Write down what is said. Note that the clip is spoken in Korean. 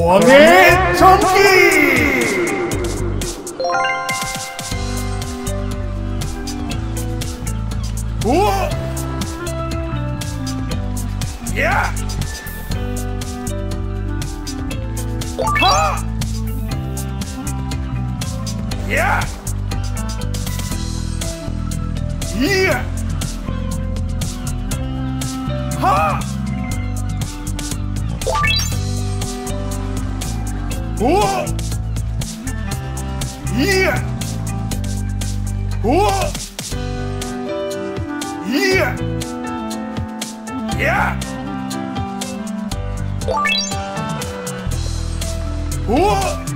범의 전기! 오! 야! Yeah! Yeah! Ha! Whoa! Yeah! Whoa! Yeah! Yeah! Whoa!